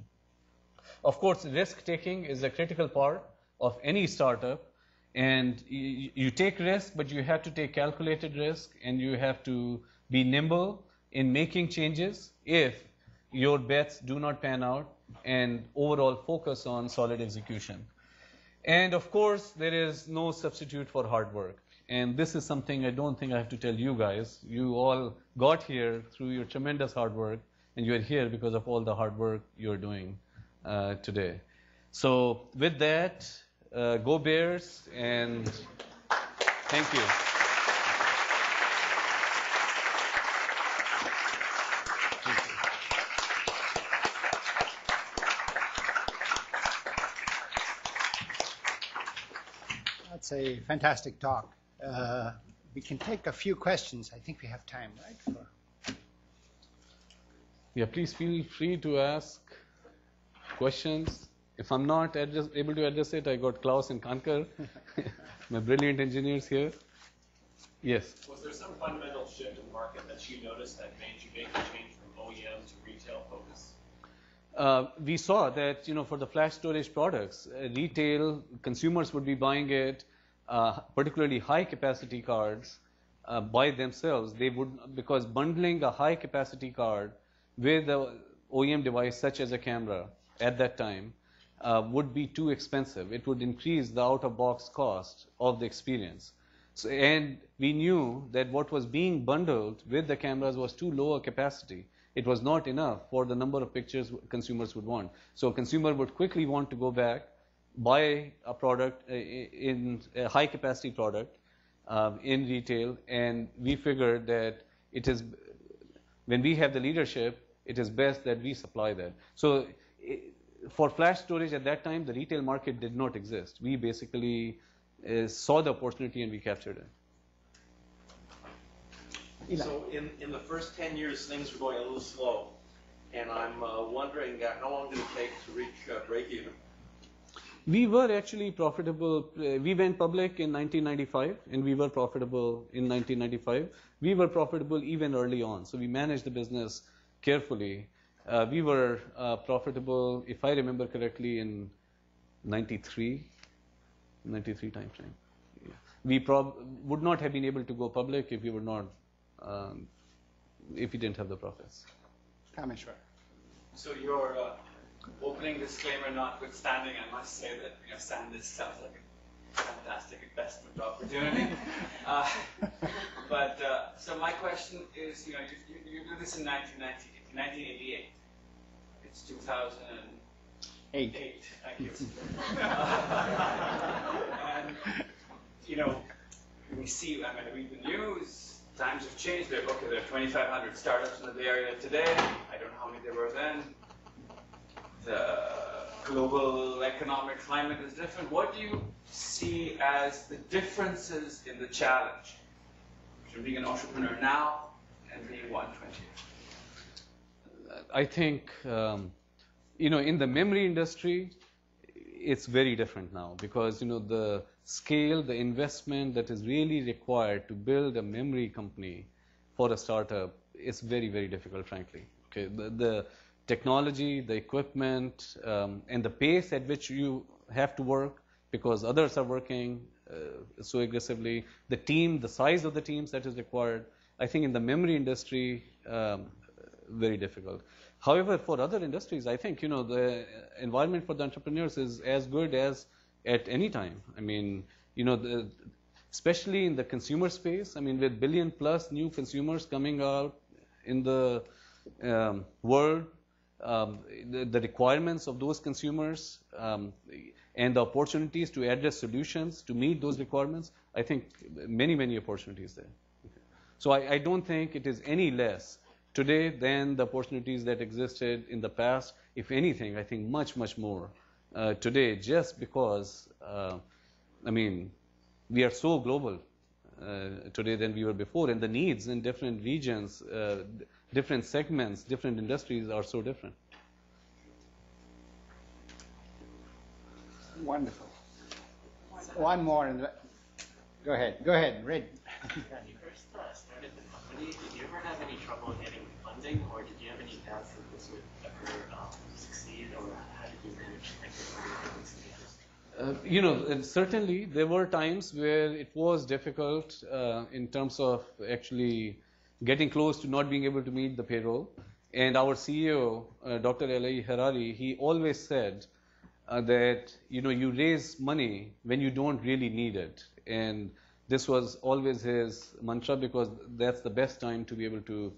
B: Of course, risk taking is a critical part of any startup. And you, you take risk, but you have to take calculated risk and you have to be nimble in making changes if your bets do not pan out and overall focus on solid execution. And of course, there is no substitute for hard work. And this is something I don't think I have to tell you guys. You all got here through your tremendous hard work, and you're here because of all the hard work you're doing uh, today. So, with that, uh, go Bears, and thank you.
A: That's a fantastic talk. Uh, we can take a few questions. I think we have time, right? For...
B: Yeah, please feel free to ask questions. If I'm not address, able to address it, I got Klaus and Khandker, my brilliant engineers here. Yes.
C: Was there some fundamental shift in the market that you noticed that made you make the change from OEM to retail focus?
B: Uh, we saw that you know for the flash storage products, uh, retail consumers would be buying it, uh, particularly high capacity cards, uh, by themselves. They would because bundling a high capacity card with a OEM device such as a camera at that time uh, would be too expensive. It would increase the out of box cost of the experience. So, and we knew that what was being bundled with the cameras was too low a capacity. It was not enough for the number of pictures consumers would want. So a consumer would quickly want to go back, buy a product uh, in a high capacity product um, in retail, and we figured that it is when we have the leadership, it is best that we supply that. So for flash storage at that time, the retail market did not exist. We basically uh, saw the opportunity and we captured it.
D: So in, in the first 10 years, things were going a little slow. And I'm uh, wondering uh, how long did it take to reach uh, break even?
B: We were actually profitable. Uh, we went public in 1995 and we were profitable in 1995. We were profitable even early on. So we managed the business carefully. Uh, we were uh, profitable, if I remember correctly, in 93, 93 time frame. Yeah. We prob- would not have been able to go public if we were not um, if you didn't have the profits.
A: Kameshwar.
C: So your uh, opening disclaimer notwithstanding, I must say that you know, SanDisk sounds like a fantastic investment opportunity. uh, but uh, so my question is, you know, you, you, you do this in 1990, 1988. It's 2008. Eight. Thank you. and you know, we see. I mean, we read the news times have changed. There, okay, there are 2,500 startups in the Bay Area today. I don't know how many there were then. The global economic climate is different. What do you see as the differences in the challenge between being an entrepreneur now and being one 20 years?
B: I think, um, you know, in the memory industry, it's very different now because, you know, the scale, the investment that is really required to build a memory company for a startup is very, very difficult, frankly. Okay, the, the technology, the equipment, um, and the pace at which you have to work because others are working uh, so aggressively, the team, the size of the teams that is required, I think in the memory industry, um, very difficult. However, for other industries, I think you know the environment for the entrepreneurs is as good as at any time. I mean, you know, the, especially in the consumer space. I mean, with billion plus new consumers coming out in the um, world, um, the, the, requirements of those consumers um, and the opportunities to address solutions to meet those requirements, I think many, many opportunities there. So I, I don't think it is any less today than the opportunities that existed in the past. If anything, I think much, much more uh, today just because, uh, I mean, we are so global uh, today than we were before, and the needs in different regions, uh, different segments, different industries are so different.
A: Wonderful. One more, and go ahead. Go ahead, Red.
E: when you first started the company, did you ever have any trouble or did you have any doubts that this would ever um, succeed, or how did you manage
B: uh, you know, certainly there were times where it was difficult uh, in terms of actually getting close to not being able to meet the payroll. And our CEO, uh, Dr. Eli Harari, he always said uh, that you know you raise money when you don't really need it, and this was always his mantra because that's the best time to be able to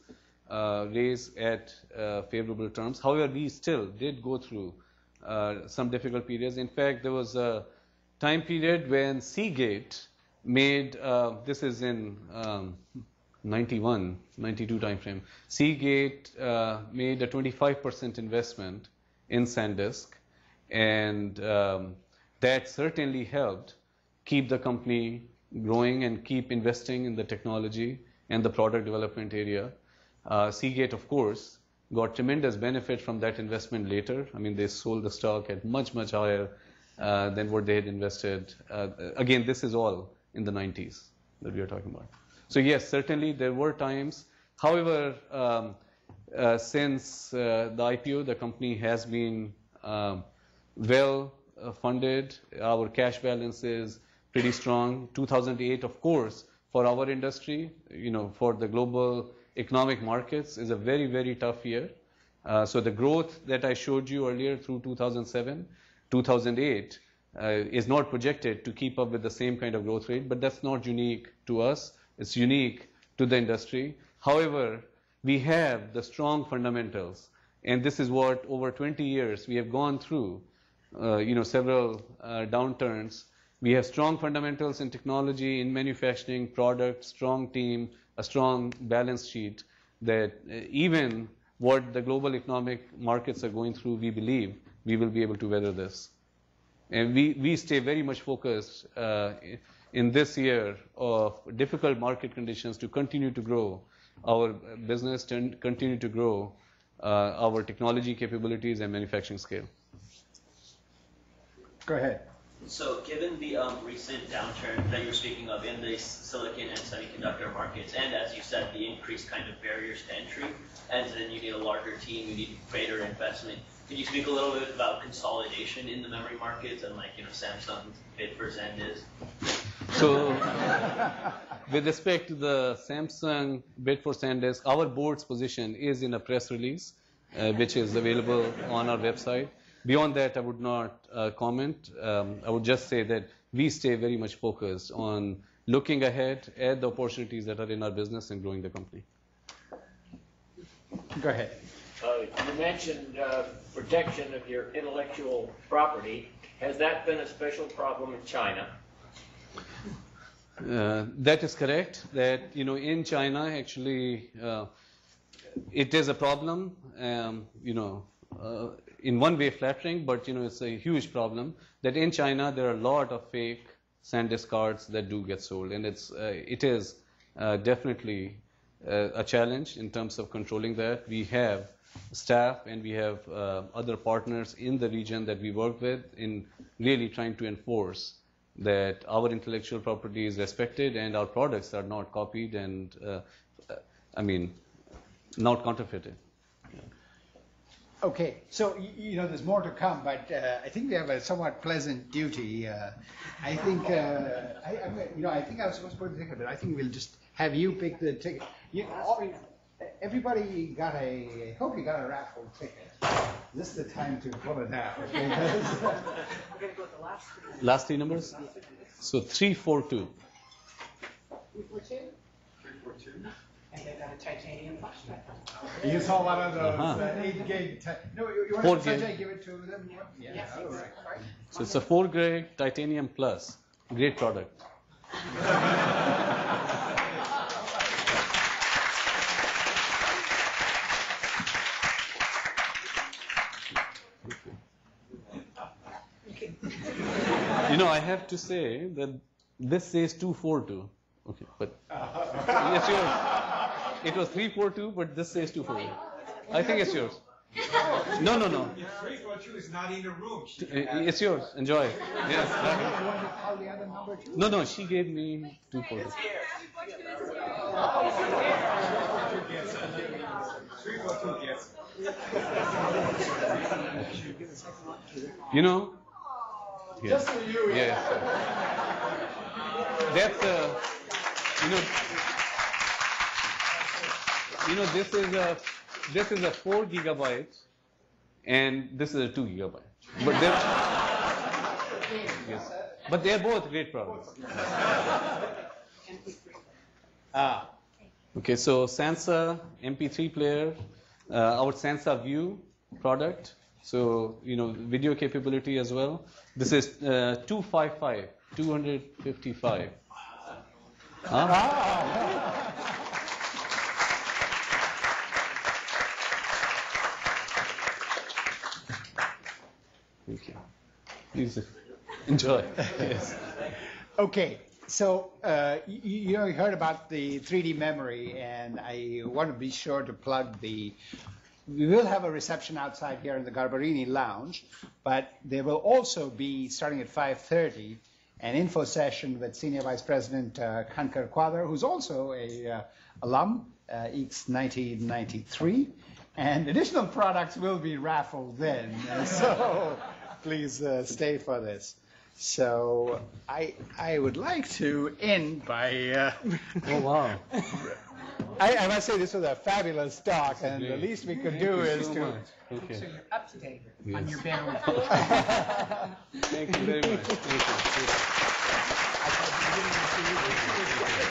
B: raise at uh, favorable terms. However, we still did go through uh, some difficult periods. In fact, there was a time period when Seagate made, uh, this is in um, 91, 92 timeframe, Seagate uh, made a 25% investment in SanDisk, and um, that certainly helped keep the company growing and keep investing in the technology and the product development area. Uh, Seagate, of course, got tremendous benefit from that investment later. I mean, they sold the stock at much, much higher uh, than what they had invested. Uh, again, this is all in the 90s that we are talking about. So yes, certainly there were times. However, um, uh, since uh, the IPO, the company has been um, well uh, funded. Our cash balance is pretty strong. 2008, of course, for our industry, you know, for the global economic markets is a very, very tough year. Uh, so the growth that I showed you earlier through 2007, 2008 uh, is not projected to keep up with the same kind of growth rate, but that's not unique to us. It's unique to the industry. However, we have the strong fundamentals, and this is what over 20 years we have gone through, uh, you know, several uh, downturns. We have strong fundamentals in technology, in manufacturing, product, strong team, a strong balance sheet that uh, even what the global economic markets are going through, we believe we will be able to weather this. And we, we stay very much focused uh, in this year of difficult market conditions to continue to grow our business, to continue to grow uh, our technology capabilities and manufacturing scale.
A: Go ahead.
F: So given the um, recent downturn that you were speaking of in the silicon and semiconductor markets, and as you said, the increased kind of barriers to entry, and then you need a larger team, you need greater investment. Can you speak a little bit about consolidation in the memory markets and like, you know, Samsung bid for SanDisk?
B: So with respect to the Samsung bid for SanDisk, our board's position is in a press release, uh, which is available on our website. Beyond that, I would not uh, comment. Um, I would just say that we stay very much focused on looking ahead at the opportunities that are in our business and growing the company.
A: Go ahead.
G: Uh, you mentioned uh, protection of your intellectual property. Has that been a special problem in China?
B: Uh, that is correct. That you know, in China, actually, uh, it is a problem. Um, you know, uh, in one way flattering, but you know, it's a huge problem. That in China there are a lot of fake SanDisk cards that do get sold, and it's uh, it is uh, definitely uh, a challenge in terms of controlling that. We have staff and we have other partners in the region that we work with in really trying to enforce that our intellectual property is respected and our products are not copied and, uh, I mean, not counterfeited.
A: Okay, so you know there's more to come, but uh, I think we have a somewhat pleasant duty. Uh, I think uh, I, I, you know I think I was supposed to put the ticket, but I think we'll just have you pick the ticket. You, all, everybody got a. I hope you got a raffle ticket. This is the time to pull it out. We're gonna
B: go with the last three. Last three numbers. So three, four, two.
H: Three, four, two. Three, four, two. And they got a titanium flashlight.
A: You saw one of those uh-huh. uh, eight gig. Ti- no, you, you want to give it to them?
H: Yeah. Yes, oh, right. right.
B: So it's a four grade titanium plus. Great product. you know, I have to say that this says 242. Okay, but it's yours. It was 342, but this says 242. I think it's yours. No, no, no.
I: 342 is not in the room.
B: It's yours. Enjoy. Yes. No, no, she gave me 242. 342 gets You know,
A: just for you.
B: Yes. That's uh, you know, you know this is a this is a four gigabyte, and this is a two gigabyte. But they're yes, but they're both great products. Ah. Okay, so Sansa MP3 player, uh, our Sansa View product. So, you know, video capability as well. This is uh, 255, 255. Huh? Thank Please enjoy. yes.
A: Okay, so uh, you, you, heard about the 3D memory, and I want to be sure to plug the we will have a reception outside here in the Garbarini Lounge, but there will also be, starting at 5.30, an info session with Senior Vice President uh, Khandker Quader, who's also a uh, alum, uh, EECS 1993, and additional products will be raffled then. so please uh, stay for this. So I I would like to end by. Uh,
B: Oh, wow.
A: I, I must say this was a fabulous talk, and the least we could
B: Thank
A: do
B: you
A: is
B: so
A: to.
B: much. Okay.
H: So you're up to date on your bandwidth.
B: Thank you very much. Thank you.